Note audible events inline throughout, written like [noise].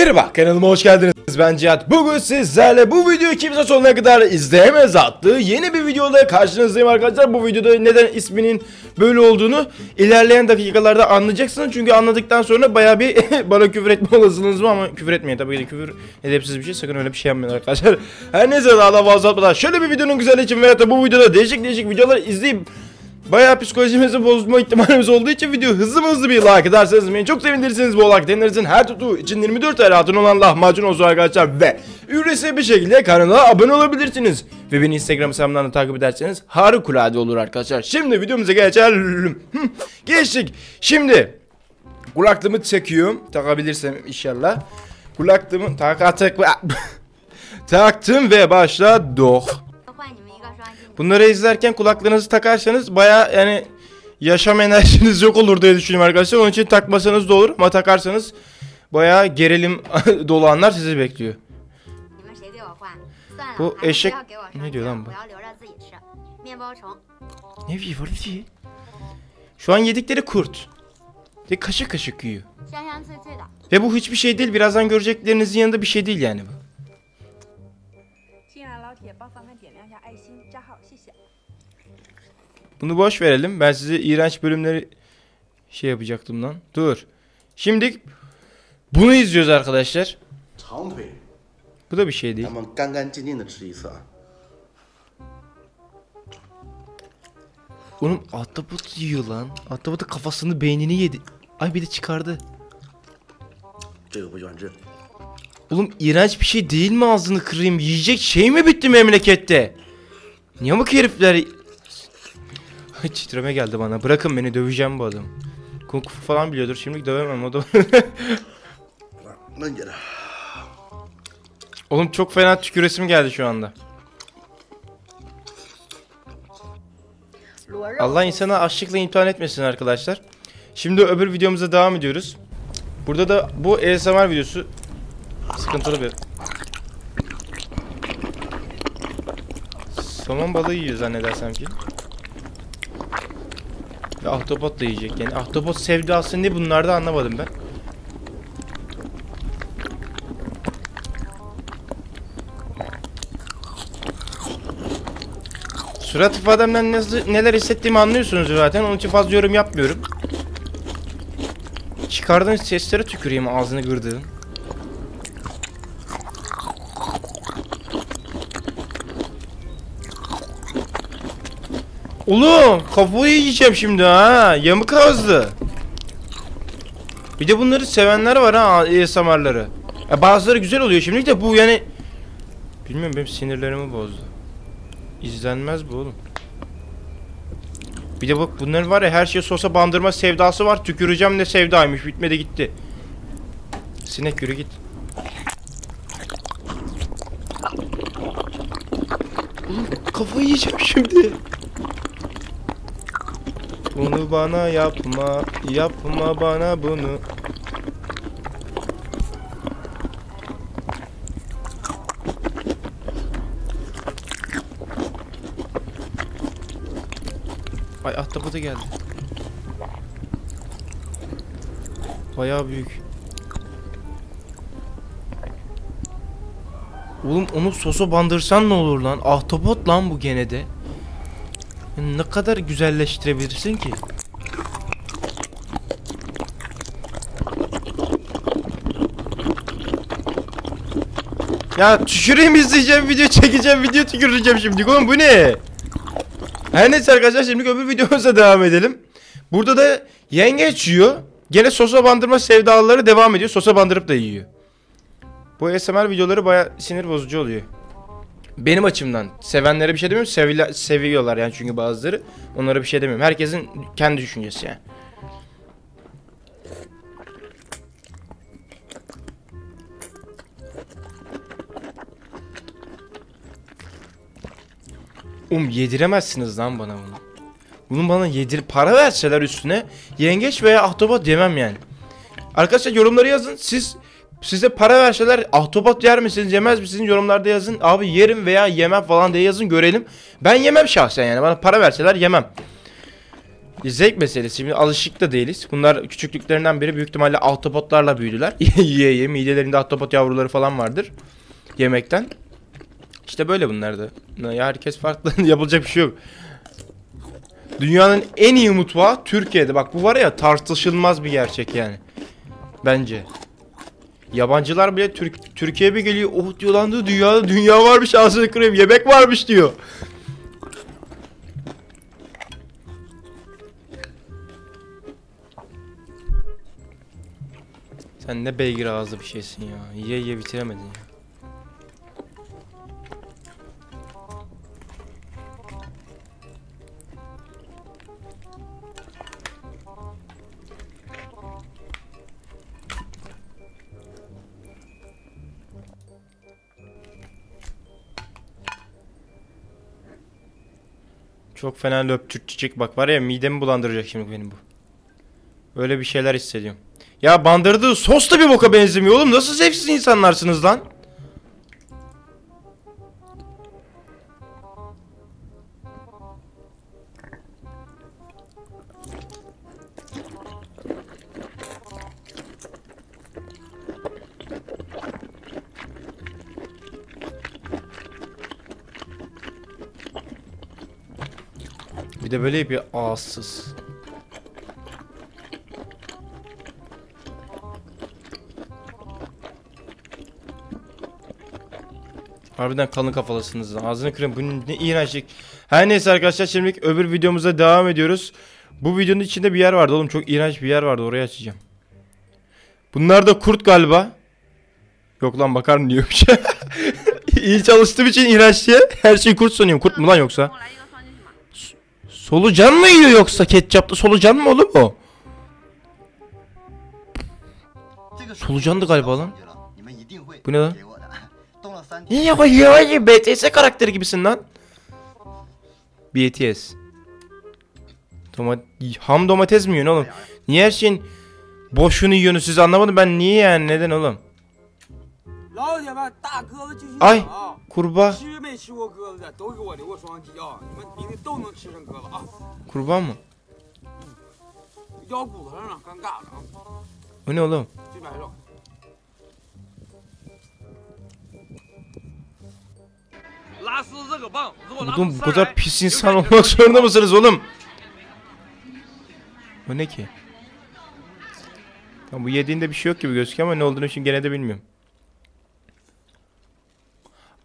Merhaba kanalıma hoş geldiniz. Ben Cihat. Bugün sizlerle bu videoyu kimse sonuna kadar izleyemez attığı yeni bir videoda karşınızdayım arkadaşlar. Bu videoda neden isminin böyle olduğunu ilerleyen dakikalarda anlayacaksınız. Çünkü anladıktan sonra baya bir [laughs] bana küfür etme olasılığınız var ama küfür etmeyin. Tabii ki de küfür edepsiz bir şey. Sakın öyle bir şey yapmayın arkadaşlar. [laughs] Her neyse daha da fazla atmadan şöyle bir videonun güzel için veyahut da bu videoda değişik değişik videolar izleyip Bayağı psikolojimizi bozma ihtimalimiz olduğu için video hızlı hızlı bir like ederseniz beni çok sevindirirsiniz. Bu like denirsin her tutuğu için 24 TL altın olan lahmacun olsun arkadaşlar ve ücretsiz bir şekilde kanala abone olabilirsiniz. Ve beni Instagram hesabımdan da takip ederseniz harikulade olur arkadaşlar. Şimdi videomuza geçelim. Geçtik. Şimdi kulaklığımı çekiyorum. Takabilirsem inşallah. Kulaklığımı tak tak taktım ve başladık. Bunları izlerken kulaklarınızı takarsanız baya yani yaşam enerjiniz yok olur diye düşünüyorum arkadaşlar. Onun için takmasanız da olur ama takarsanız baya gerilim [laughs] dolu anlar sizi bekliyor. Bu eşek ne diyor lan bu? Ne diyor burada? Şu an yedikleri kurt. Ve kaşık kaşık yiyor. Ve bu hiçbir şey değil. Birazdan göreceklerinizin yanında bir şey değil yani bu. Bunu boş verelim. Ben size iğrenç bölümleri şey yapacaktım lan. Dur. Şimdi bunu izliyoruz arkadaşlar. Bu da bir şey değil. Oğlum ahtapot yiyor lan. Ahtapotun kafasını beynini yedi. Ay bir de çıkardı. Oğlum iğrenç bir şey değil mi ağzını kırayım? Yiyecek şey mi bitti memlekette? Niye bu herifler Titreme geldi bana. Bırakın beni döveceğim bu adam. Kung fu falan biliyordur. Şimdi dövemem o da. [laughs] Lan gel. Oğlum çok fena tüküresim geldi şu anda. Allah insana açlıkla imtihan etmesin arkadaşlar. Şimdi öbür videomuza devam ediyoruz. Burada da bu ASMR videosu sıkıntılı bir. Somon balığı yiyor zannedersem ki. Ve ahtapot da yiyecek yani. Ahtapot sevdası ne bunlarda anlamadım ben. Surat ifademden nasıl, neler hissettiğimi anlıyorsunuz zaten. Onun için fazla yorum yapmıyorum. Çıkardığın seslere tüküreyim ağzını gırdığın. Oğlum kafayı yiyeceğim şimdi ha. Yamuk ağızlı. Bir de bunları sevenler var ha ASMR'ları. Ya bazıları güzel oluyor şimdi de bu yani bilmiyorum benim sinirlerimi bozdu. İzlenmez bu oğlum. Bir de bak bunlar var ya her şey sosa bandırma sevdası var. Tüküreceğim ne sevdaymış. Bitmedi gitti. Sinek yürü git. Oğlum kafayı yiyeceğim şimdi. Bunu bana yapma, yapma bana bunu. Ay ahtapota geldi. Bayağı büyük. Oğlum onu sosa bandırsan ne olur lan? Ahtapot lan bu gene de. Ne kadar güzelleştirebilirsin ki? Ya tüküreyim izleyeceğim video çekeceğim video tüküreceğim şimdi oğlum bu ne? Her neyse arkadaşlar şimdi öbür videomuza devam edelim. Burada da yengeç yiyor. Gene sosa bandırma sevdalıları devam ediyor. Sosa bandırıp da yiyor. Bu ASMR videoları baya sinir bozucu oluyor. Benim açımdan. Sevenlere bir şey demiyorum. Sevila- seviyorlar yani çünkü bazıları. Onlara bir şey demiyorum. Herkesin kendi düşüncesi yani. Um yediremezsiniz lan bana bunu. Bunu bana yedir para verseler üstüne yengeç veya ahtapot yemem yani. Arkadaşlar yorumları yazın. Siz size para verseler ahtapot yer misiniz yemez misiniz yorumlarda yazın. Abi yerim veya yemem falan diye yazın görelim. Ben yemem şahsen yani bana para verseler yemem. Zevk meselesi. Şimdi alışık da değiliz. Bunlar küçüklüklerinden beri büyük ihtimalle ahtapotlarla büyüdüler. [laughs] yiye midelerinde ahtapot yavruları falan vardır. Yemekten. İşte böyle bunlar da. Ya herkes farklı [laughs] yapılacak bir şey yok. Dünyanın en iyi mutfağı Türkiye'de. Bak bu var ya tartışılmaz bir gerçek yani. Bence. Yabancılar bile Türk Türkiye'ye bir geliyor. Oh diyor lan diyor, dünyada dünya varmış ağzını kırayım. Yemek varmış diyor. Sen ne beygir ağızlı bir şeysin ya. Ye ye bitiremedin ya. Çok fena löpçürtecek bak var ya midemi bulandıracak şimdi benim bu. Öyle bir şeyler hissediyorum. Ya bandırdığı sos da bir boka benzemiyor oğlum. Nasıl zevksiz insanlarsınız lan? Bir de böyle bir ağızsız. Harbiden kalın kafalısınız. Ağzını kırın. Bu ne iğrençlik. Her neyse arkadaşlar şimdilik öbür videomuza devam ediyoruz. Bu videonun içinde bir yer vardı oğlum. Çok iğrenç bir yer vardı. Orayı açacağım. Bunlar da kurt galiba. Yok lan bakar mı diyormuş. [laughs] İyi çalıştığım için iğrenç. Her şeyi kurt sanıyorum. Kurt mu lan yoksa? Solucan mı yiyor yoksa ketçaplı solucan mı oğlum o? Solucandı galiba lan. Bu ne lan? Yavaş yavaş BTS karakteri gibisin lan. BTS. Tomat ham domates mi yiyorsun oğlum? Niye her şeyin boşunu yiyorsunuz siz anlamadım ben niye yani neden oğlum? Ay Kurbağa. Kurbağa mı? O ne oğlum? Oğlum bu kadar pis insan olmak zorunda mısınız oğlum? O ne ki? Tamam, bu yediğinde bir şey yok gibi gözüküyor ama ne olduğunu şimdi gene de bilmiyorum.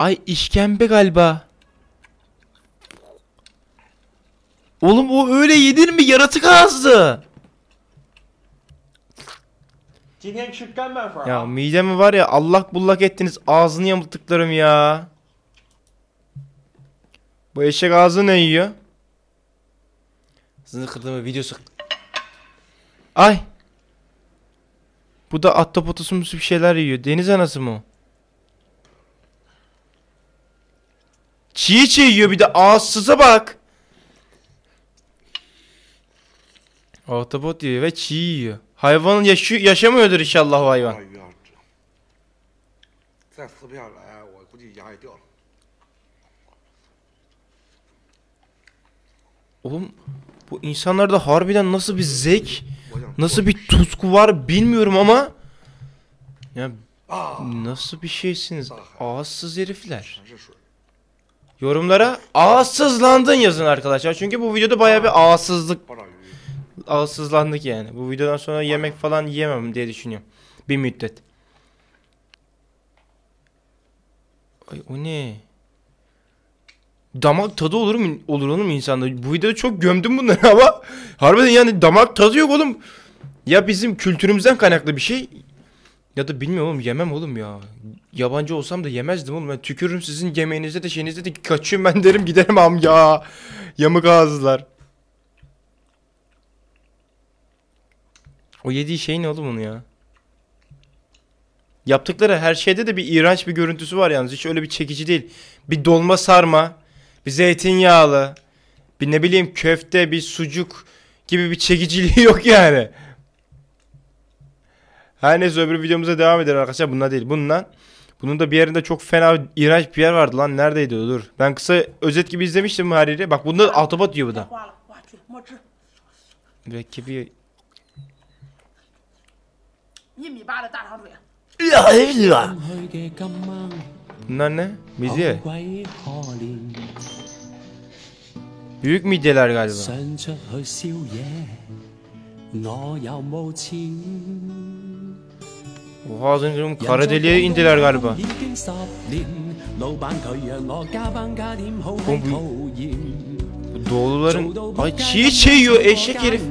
Ay işkembe galiba. Oğlum o öyle yedir mi? Yaratık ağızdı. Ya midemi var ya allak bullak ettiniz. Ağzını yamulttuklarım ya. Bu eşek ağzı ne yiyor? Sizin kırdığımı videosu... Ay! Bu da attapotusumsu bir şeyler yiyor. Deniz anası mı o? Çiğ çiğ yiyor bir de ağızsıza bak. Ahtapot yiyor ve çiğ yiyor. Hayvanın yaşı yaşamıyordur inşallah o hayvan. Oğlum bu insanlarda harbiden nasıl bir zek, nasıl bir tutku var bilmiyorum ama ya nasıl bir şeysiniz ağızsız herifler. Yorumlara ağızsızlandın yazın arkadaşlar. Çünkü bu videoda baya bir ağızsızlık ağızsızlandık yani. Bu videodan sonra yemek falan yiyemem diye düşünüyorum. Bir müddet. Ay o ne? Damak tadı olur mu olur oğlum insanda? Bu videoda çok gömdüm bunları [laughs] ama harbiden yani damak tadı yok oğlum. Ya bizim kültürümüzden kaynaklı bir şey ya da bilmiyorum oğlum yemem oğlum ya. Yabancı olsam da yemezdim oğlum. Ben tükürürüm sizin yemeğinize de şeyinize de kaçıyorum ben [laughs] derim giderim am ya. Yamık ağızlar. O yediği şey ne oğlum onu ya? Yaptıkları her şeyde de bir iğrenç bir görüntüsü var yalnız. Hiç öyle bir çekici değil. Bir dolma sarma, bir zeytinyağlı, bir ne bileyim köfte, bir sucuk gibi bir çekiciliği [laughs] yok yani. Her neyse öbür videomuza devam eder arkadaşlar. Bununla değil. Bununla. Bunun da bir yerinde çok fena iğrenç bir yer vardı lan. Neredeydi o? Dur. Ben kısa özet gibi izlemiştim her yeri. Bak bunda autobot diyor bu da. Mürekkebi... Ya evli lan. Bunlar ne? Midye. Büyük midyeler galiba. Oha az önce kara deliğe indiler galiba. Oğlum bu doğuluların... Ay çiğ çiğiyor eşek herif.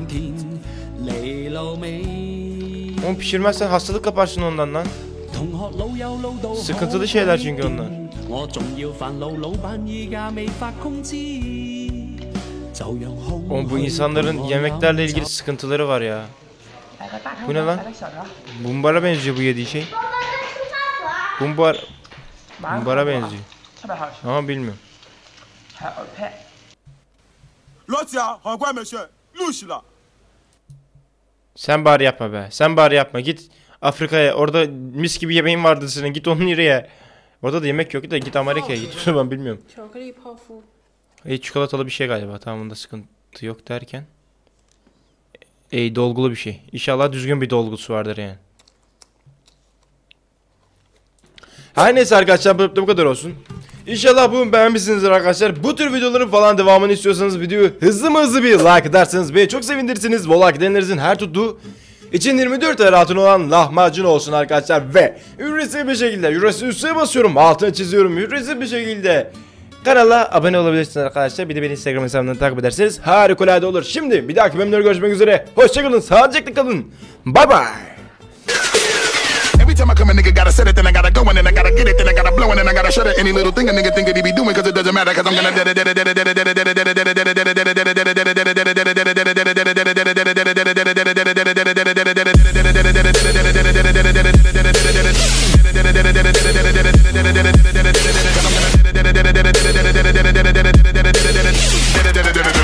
Onu pişirmezsen hastalık kaparsın ondan lan. Sıkıntılı şeyler çünkü onlar. Oğlum bu insanların yemeklerle ilgili sıkıntıları var ya. Bu ne lan? Bumbara benziyor bu yediği şey. Bumbar Bumbara benziyor. Ama bilmiyorum. Sen bari yapma be. Sen bari yapma. Git Afrika'ya. Orada mis gibi yemeğin vardı senin. Git onun yere. Orada da yemek yok da git Amerika'ya git. [laughs] ben bilmiyorum. Çikolatalı bir şey galiba. Tamam onda sıkıntı yok derken. E, dolgulu bir şey. İnşallah düzgün bir dolgusu vardır yani. Her neyse arkadaşlar bu, bu kadar olsun. İnşallah bunu beğenmişsinizdir arkadaşlar. Bu tür videoların falan devamını istiyorsanız videoyu hızlı mı hızlı bir like ederseniz beni çok sevindirirsiniz. Bu like edenlerinizin her tuttuğu için 24 lira altın olan lahmacun olsun arkadaşlar. Ve ücretsiz bir şekilde ücretsiz üstüne basıyorum altını çiziyorum ücretsiz bir şekilde Kanala abone olabilirsiniz arkadaşlar. Bir de beni Instagram hesabından takip ederseniz harikulade olur. Şimdi bir dahaki bölümde görüşmek üzere. Hoşçakalın, sağlıcakla kalın. Bye bye. Every time I come, a nigga gotta set it, then I gotta go, and then I gotta get it, then I gotta blow, and then I gotta shut it. Any little thing a nigga think that he be doing, cause it doesn't matter, cause I'm gonna. da da